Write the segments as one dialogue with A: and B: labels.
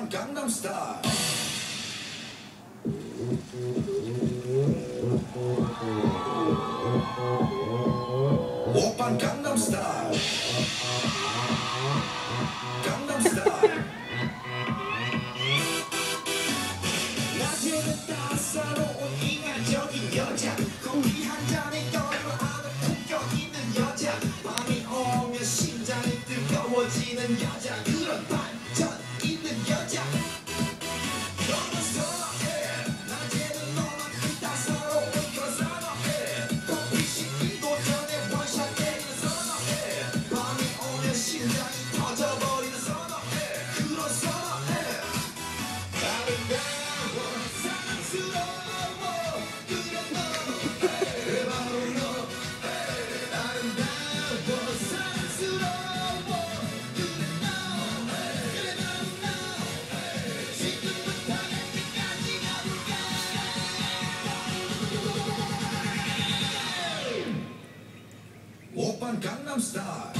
A: on Gangnam Open Gundam Star. on Gangnam Style.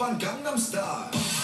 A: on Gangnam Style.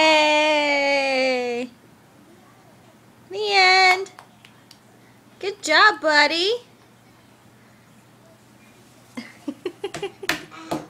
B: Good job, buddy.